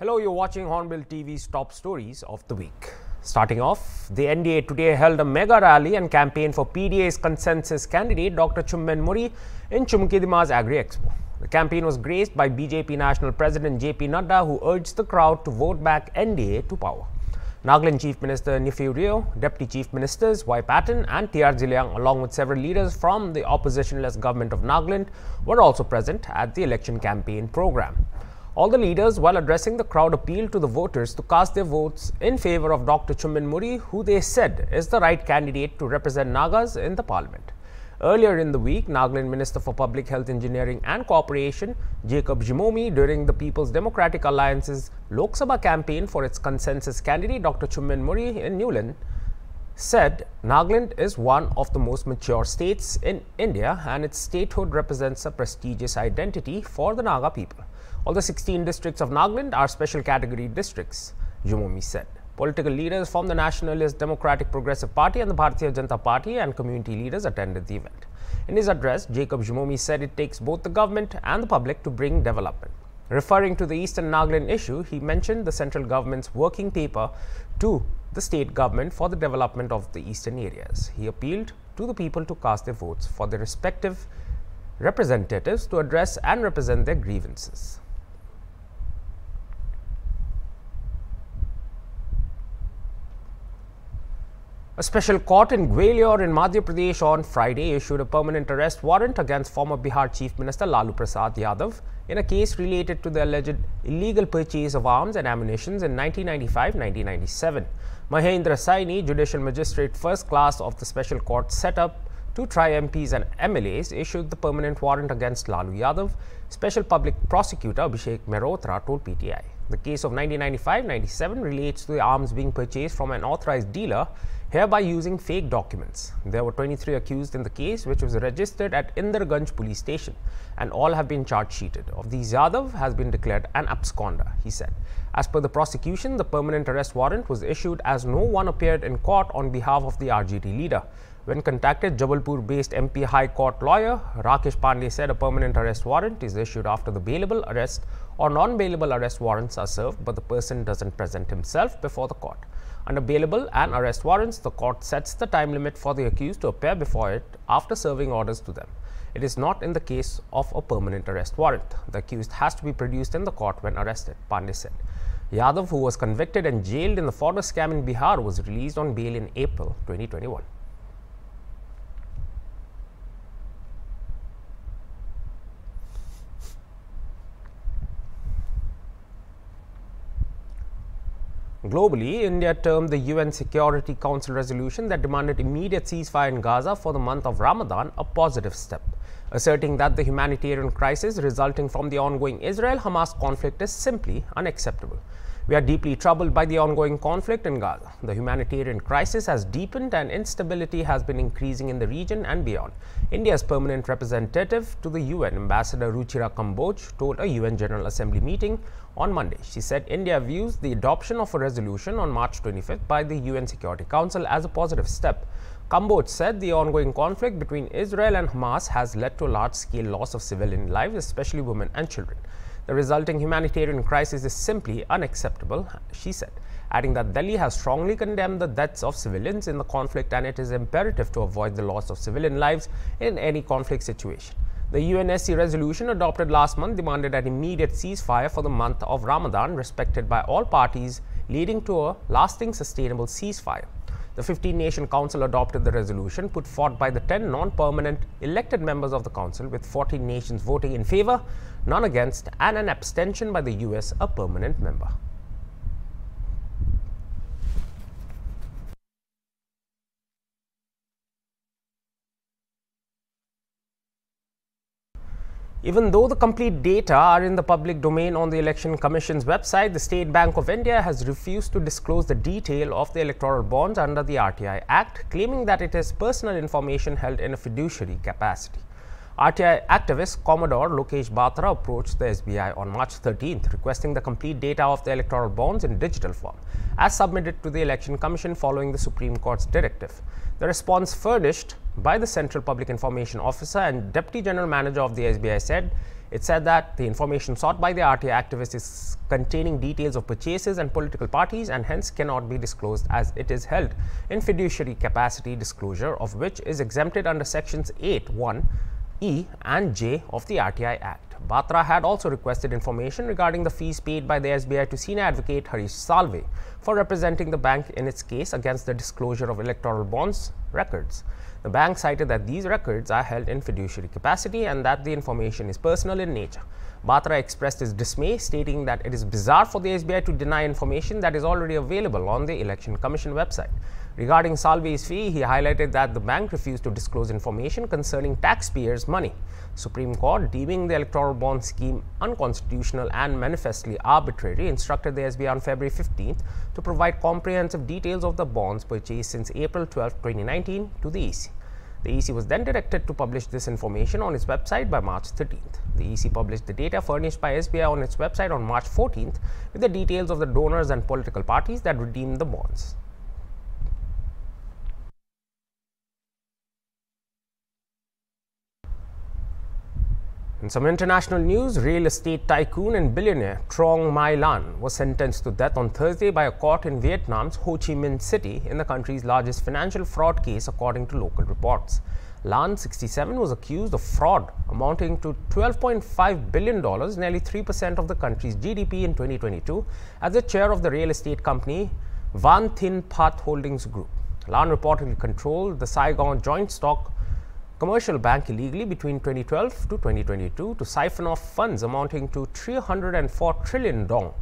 Hello, you're watching Hornbill TV's top stories of the week. Starting off, the NDA today held a mega rally and campaign for PDA's consensus candidate Dr. Chumben Murry in Chumkedima's Agri Expo. The campaign was graced by BJP National President JP Nadda, who urged the crowd to vote back NDA to power. Nagaland Chief Minister Neiphiu Rio, Deputy Chief Ministers Y. Patton and T.R. Zeliang, along with several leaders from the oppositionless government of Nagaland, were also present at the election campaign program. All the leaders, while addressing the crowd, appealed to the voters to cast their votes in favor of Dr. Chumben Murry, who they said is the right candidate to represent Nagas in the parliament. Earlier in the week, Nagaland Minister for Public Health Engineering and Cooperation, Jacob Zhimomi, during the People's Democratic Alliance's Lok Sabha campaign for its consensus candidate, Dr. Chumben Muri in Niuland, said Nagaland is one of the most mature states in India and its statehood represents a prestigious identity for the Naga people. All the 16 districts of Nagaland are special category districts, Zhimomi said. Political leaders from the Nationalist Democratic Progressive Party and the Bharatiya Janata Party and community leaders attended the event. In his address, Jacob Zhimomi said it takes both the government and the public to bring development. Referring to the Eastern Nagaland issue, he mentioned the central government's working paper to the state government for the development of the eastern areas. He appealed to the people to cast their votes for their respective representatives to address and represent their grievances. A special court in Gwalior in Madhya Pradesh on Friday issued a permanent arrest warrant against former Bihar Chief Minister Lalu Prasad Yadav in a case related to the alleged illegal purchase of arms and ammunition in 1995-1997. Mahendra Saini, Judicial Magistrate First Class of the Special Court set up to try MPs and MLAs, issued the permanent warrant against Lalu Yadav. Special Public Prosecutor Abhishek Mehrotra told PTI. The case of 1995-97 relates to the arms being purchased from an authorized dealer hereby using fake documents. There were 23 accused in the case, which was registered at Inderganj police station, and all have been charge sheeted. Of these, Yadav has been declared an absconder, he said. As per the prosecution, the permanent arrest warrant was issued as no one appeared in court on behalf of the RJD leader. When contacted, Jabalpur based MP High Court lawyer Rakesh Pandey said a permanent arrest warrant is issued after the bailable arrest or non bailable arrest warrants are served, but the person doesn't present himself before the court. Under bailable and arrest warrants, the court sets the time limit for the accused to appear before it after serving orders to them. It is not in the case of a permanent arrest warrant. The accused has to be produced in the court when arrested, Pandey said. Yadav, who was convicted and jailed in the fodder scam in Bihar, was released on bail in April 2021. Globally, India termed the UN Security Council resolution that demanded immediate ceasefire in Gaza for the month of Ramadan a positive step, asserting that the humanitarian crisis resulting from the ongoing Israel Hamas conflict is simply unacceptable. We are deeply troubled by the ongoing conflict in Gaza. The humanitarian crisis has deepened and instability has been increasing in the region and beyond. India's permanent representative to the UN, Ambassador Ruchira Kamboj, told a UN General Assembly meeting on Monday. She said India views the adoption of a resolution on March 25th by the UN Security Council as a positive step. Kamboj said the ongoing conflict between Israel and Hamas has led to a large scale loss of civilian lives, especially women and children. The resulting humanitarian crisis is simply unacceptable, she said, adding that Delhi has strongly condemned the deaths of civilians in the conflict and it is imperative to avoid the loss of civilian lives in any conflict situation. The UNSC resolution adopted last month demanded an immediate ceasefire for the month of Ramadan, respected by all parties, leading to a lasting, sustainable ceasefire. The 15 Nation Council adopted the resolution put forth by the 10 non permanent elected members of the Council, with 14 nations voting in favor, none against, and an abstention by the US, a permanent member. Even though the complete data are in the public domain on the Election Commission's website, the State Bank of India has refused to disclose the detail of the electoral bonds under the RTI Act, claiming that it is personal information held in a fiduciary capacity. RTI activist Commodore Lokesh Batra approached the SBI on March 13th, requesting the complete data of the electoral bonds in digital form, as submitted to the Election Commission following the Supreme Court's directive. The response furnished by the Central Public Information Officer and Deputy General Manager of the SBI said It said that the information sought by the RTI activists is containing details of purchases and political parties and hence cannot be disclosed as it is held in fiduciary capacity disclosure of which is exempted under sections 8, 1, E and J of the RTI Act. Batra had also requested information regarding the fees paid by the SBI to senior advocate Harish Salve for representing the bank in its case against the disclosure of electoral bonds records. The bank cited that these records are held in fiduciary capacity and that the information is personal in nature. Batra expressed his dismay, stating that it is bizarre for the SBI to deny information that is already available on the Election Commission website. Regarding Salve's fee, he highlighted that the bank refused to disclose information concerning taxpayers' money. Supreme Court, deeming the electoral bond scheme unconstitutional and manifestly arbitrary, instructed the SBI on February 15th to provide comprehensive details of the bonds purchased since April 12, 2019 to the EC. The EC was then directed to publish this information on its website by March 13th. The EC published the data furnished by SBI on its website on March 14th with the details of the donors and political parties that redeemed the bonds. In some international news, real estate tycoon and billionaire Truong My Lan was sentenced to death on Thursday by a court in Vietnam's Ho Chi Minh City in the country's largest financial fraud case, according to local reports. Lan, 67, was accused of fraud amounting to $12.5 billion, nearly 3% of the country's GDP in 2022, as the chair of the real estate company Van Thinh Phat Holdings Group. Lan reportedly controlled the Saigon joint stock commercial bank illegally between 2012 to 2022 to siphon off funds amounting to 304 trillion dong,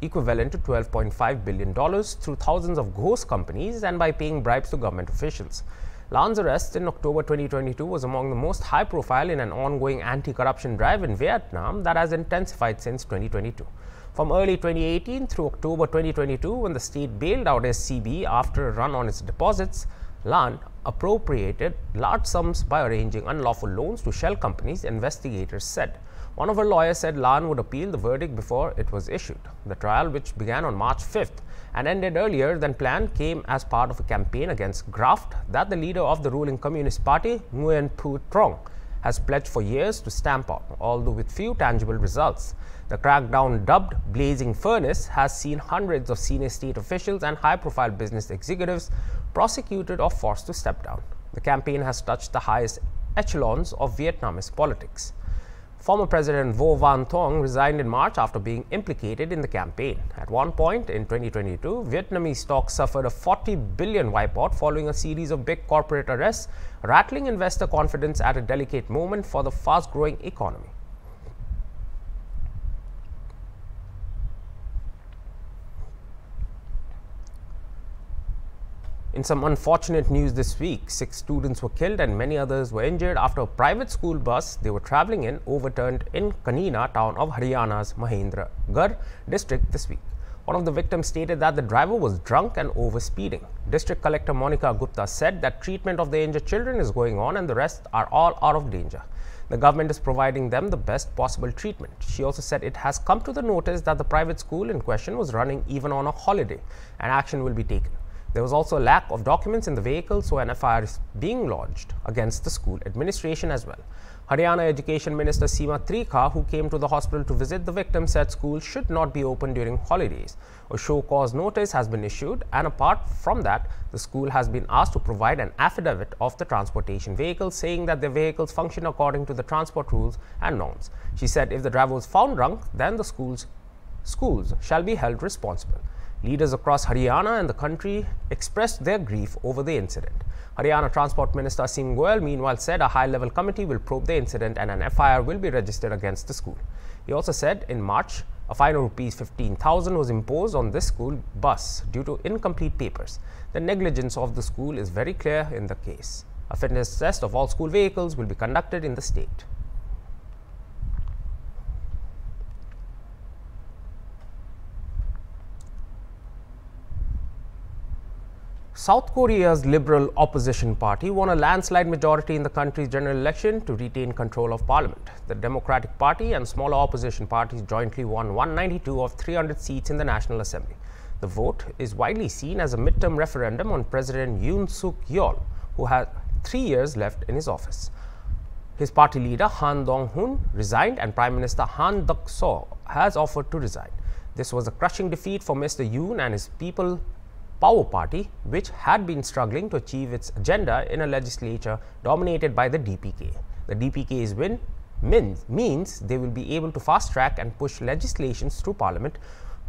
equivalent to $12.5 billion through thousands of ghost companies and by paying bribes to government officials. Lan's arrest in October 2022 was among the most high profile in an ongoing anti-corruption drive in Vietnam that has intensified since 2022. From early 2018 through October 2022, when the state bailed out SCB after a run on its deposits, Lan appropriated large sums by arranging unlawful loans to shell companies, investigators said. One of her lawyers said Lan would appeal the verdict before it was issued. The trial, which began on March 5th and ended earlier than planned, came as part of a campaign against graft that the leader of the ruling Communist Party, Nguyen Phu Trong, has pledged for years to stamp out, although with few tangible results. The crackdown, dubbed Blazing Furnace, has seen hundreds of senior state officials and high profile business executives prosecuted or forced to step down. The campaign has touched the highest echelons of Vietnamese politics. Former President Vo Van Thuong resigned in March after being implicated in the campaign. At one point in 2022, Vietnamese stocks suffered a 40 billion wipeout following a series of big corporate arrests, rattling investor confidence at a delicate moment for the fast growing economy. In some unfortunate news this week, six students were killed and many others were injured after a private school bus they were traveling in overturned in Kanina town of Haryana's Mahendragarh district this week. One of the victims stated that the driver was drunk and overspeeding. District Collector Monica Gupta said that treatment of the injured children is going on and the rest are all out of danger. The government is providing them the best possible treatment. She also said it has come to the notice that the private school in question was running even on a holiday and action will be taken. There was also a lack of documents in the vehicle, so an FIR is being lodged against the school administration as well. Haryana Education Minister Seema Trikha, who came to the hospital to visit the victim, said schools should not be open during holidays. A show cause notice has been issued, and apart from that, the school has been asked to provide an affidavit of the transportation vehicle saying that the vehicles function according to the transport rules and norms. She said if the driver was found drunk, then the schools, schools shall be held responsible. Leaders across Haryana and the country expressed their grief over the incident. Haryana Transport Minister Aseem Goel meanwhile said a high-level committee will probe the incident and an FIR will be registered against the school. He also said in March, a fine of rupees 15,000 was imposed on this school bus due to incomplete papers. The negligence of the school is very clear in the case. A fitness test of all school vehicles will be conducted in the state. South Korea's Liberal Opposition Party won a landslide majority in the country's general election to retain control of parliament. The Democratic Party and smaller opposition parties jointly won 192 of 300 seats in the National Assembly. The vote is widely seen as a midterm referendum on President Yoon Suk Yeol, who has three years left in his office. His party leader Han Dong-hoon resigned and Prime Minister Han Duck-soo has offered to resign. This was a crushing defeat for Mr. Yoon and his People Power Party, which had been struggling to achieve its agenda in a legislature dominated by the DPK. The DPK's win means, means they will be able to fast track and push legislations through parliament.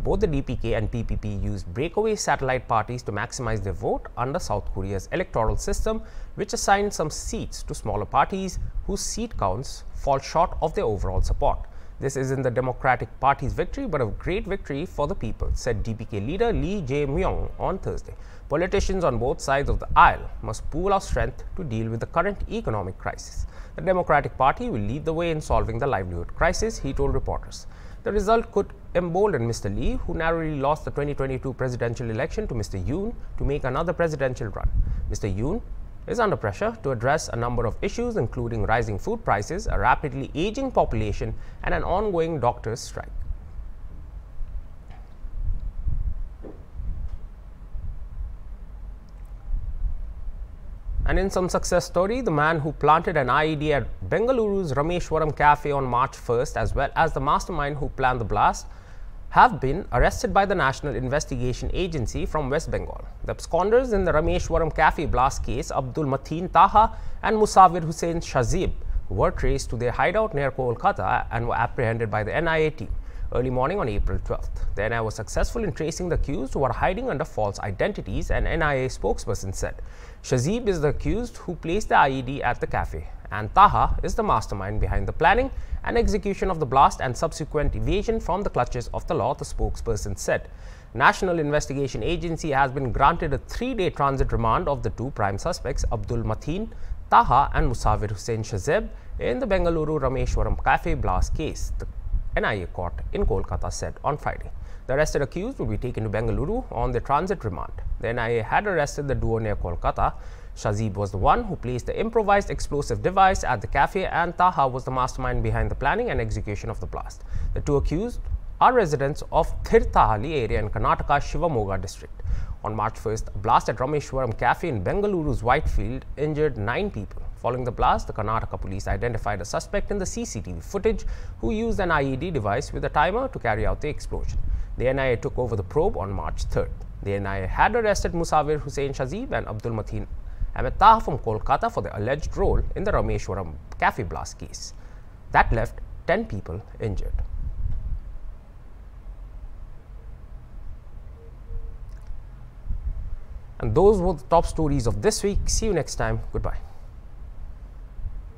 Both the DPK and PPP used breakaway satellite parties to maximize their vote under South Korea's electoral system, which assigned some seats to smaller parties whose seat counts fall short of their overall support. This isn't the Democratic Party's victory, but a great victory for the people, said DPK leader Lee Jae-myung on Thursday. Politicians on both sides of the aisle must pool our strength to deal with the current economic crisis. The Democratic Party will lead the way in solving the livelihood crisis, he told reporters. The result could embolden Mr. Lee, who narrowly lost the 2022 presidential election to Mr. Yoon, to make another presidential run. Mr. Yoon is under pressure to address a number of issues including rising food prices, a rapidly aging population and an ongoing doctors' strike. And in some success story, the man who planted an IED at Bengaluru's Rameshwaram cafe on March 1st as well as the mastermind who planned the blast have been arrested by the National Investigation Agency from West Bengal. The absconders in the Rameshwaram Cafe blast case, Abdul Mateen Taha and Musawir Hussain Shazib, were traced to their hideout near Kolkata and were apprehended by the NIA team early morning on April 12th. The NIA was successful in tracing the accused who were hiding under false identities, an NIA spokesperson said. Shazib is the accused who placed the IED at the cafe, and Taha is the mastermind behind the planning and execution of the blast and subsequent evasion from the clutches of the law, the spokesperson said. National Investigation Agency has been granted a three-day transit remand of the two prime suspects, Abdul Mateen Taha and Musawir Hussain Shazib, in the Bengaluru Rameshwaram Cafe blast case, the NIA court in Kolkata said on Friday. The arrested accused will be taken to Bengaluru on the transit remand. The NIA had arrested the duo near Kolkata Shazib was the one who placed the improvised explosive device at the cafe and Taha was the mastermind behind the planning and execution of the blast. The two accused are residents of Tirthahalli area in Karnataka Shivamogga district. On March 1st, a blast at Rameshwaram Cafe in Bengaluru's Whitefield injured nine people. Following the blast, the Karnataka police identified a suspect in the CCTV footage who used an IED device with a timer to carry out the explosion. The NIA took over the probe on March 3rd. The NIA had arrested Musawir Hussain Shazib and Abdul Mateen Ahmed Taha from Kolkata for the alleged role in the Rameshwaram cafe blast case. That left 10 people injured. And those were the top stories of this week. See you next time. Goodbye.